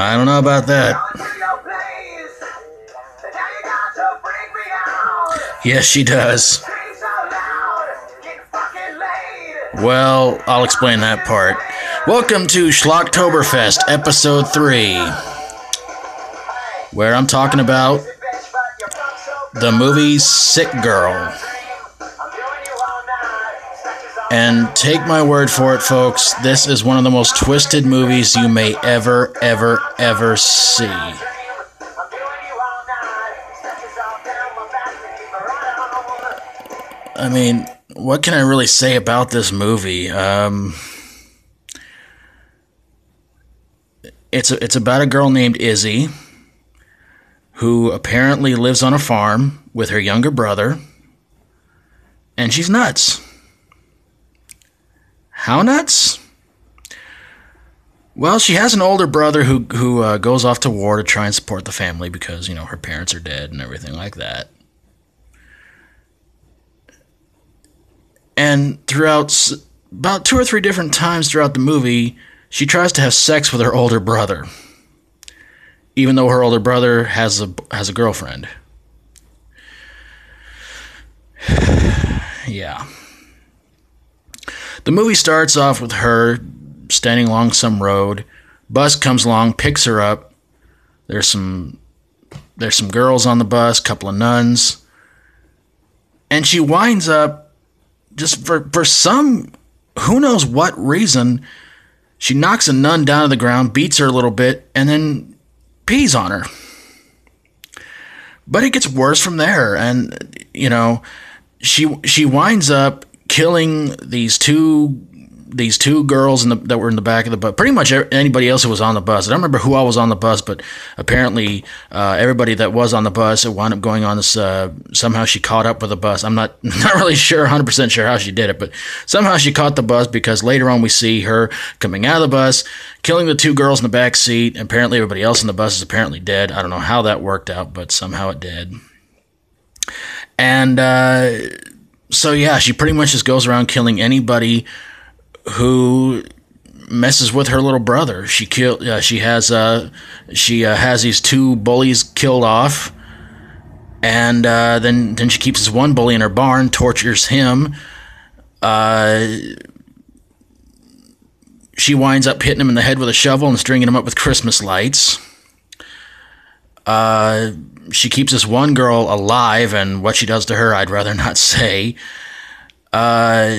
I don't know about that. Yes, she does. Well, I'll explain that part. Welcome to Schlocktoberfest, episode 3, where I'm talking about the movie Sick Girl. And take my word for it, folks, this is one of the most twisted movies you may ever, ever, ever see. I mean, what can I really say about this movie? Um, it's a, it's about a girl named Izzy who apparently lives on a farm with her younger brother, and she's nuts. How nuts? Well, she has an older brother who who uh, goes off to war to try and support the family because you know her parents are dead and everything like that. And throughout about two or three different times throughout the movie, she tries to have sex with her older brother, even though her older brother has a has a girlfriend. yeah. The movie starts off with her standing along some road. Bus comes along, picks her up. There's some there's some girls on the bus, couple of nuns. And she winds up just for for some who knows what reason she knocks a nun down to the ground, beats her a little bit, and then pees on her. But it gets worse from there and you know, she she winds up killing these two these two girls the, that were in the back of the bus. Pretty much anybody else who was on the bus. I don't remember who I was on the bus, but apparently uh, everybody that was on the bus it wound up going on this. Uh, somehow she caught up with the bus. I'm not not really sure, 100 percent sure how she did it, but somehow she caught the bus because later on we see her coming out of the bus, killing the two girls in the back seat. Apparently everybody else in the bus is apparently dead. I don't know how that worked out, but somehow it did. And uh, so yeah, she pretty much just goes around killing anybody who messes with her little brother. She kill. Uh, she has. Uh, she uh, has these two bullies killed off, and uh, then then she keeps this one bully in her barn, tortures him. Uh, she winds up hitting him in the head with a shovel and stringing him up with Christmas lights. Uh, she keeps this one girl alive, and what she does to her, I'd rather not say. Uh,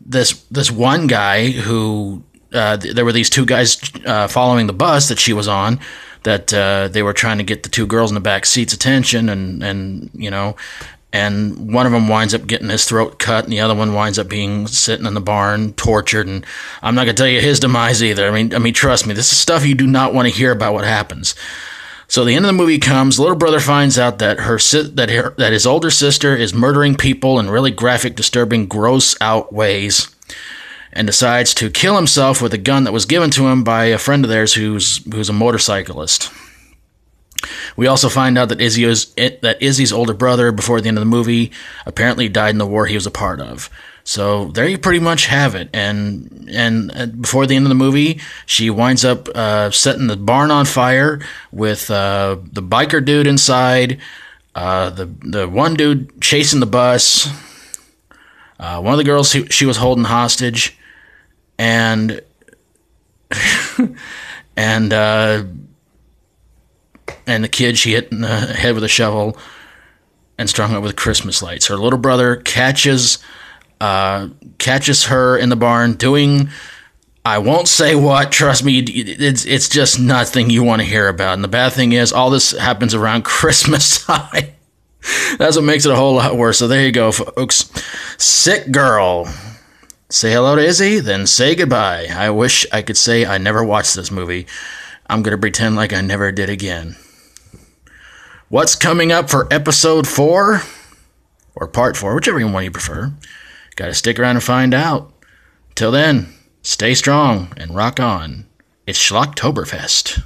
this this one guy who uh, there were these two guys uh, following the bus that she was on that uh, they were trying to get the two girls in the back seats attention and and you know and one of them winds up getting his throat cut and the other one winds up being sitting in the barn tortured. And I'm not going to tell you his demise either. I mean I mean trust me this is stuff you do not want to hear about what happens so the end of the movie comes. Little brother finds out that her that her, that his older sister is murdering people in really graphic, disturbing, gross out ways, and decides to kill himself with a gun that was given to him by a friend of theirs who's who's a motorcyclist. We also find out that Izzy is, that Izzy's older brother, before the end of the movie, apparently died in the war he was a part of. So there you pretty much have it. And and uh, before the end of the movie, she winds up uh, setting the barn on fire with uh, the biker dude inside, uh, the the one dude chasing the bus, uh, one of the girls she, she was holding hostage, and and uh, and the kid she hit in the head with a shovel and strung up with Christmas lights. Her little brother catches uh, catches her in the barn doing I won't say what. Trust me, it's it's just nothing you want to hear about. And the bad thing is, all this happens around Christmas time. That's what makes it a whole lot worse. So there you go, folks. Sick girl. Say hello to Izzy, then say goodbye. I wish I could say I never watched this movie. I'm gonna pretend like I never did again. What's coming up for episode four? Or part four, whichever one you prefer. Got to stick around and find out. Till then, stay strong and rock on. It's Schlocktoberfest.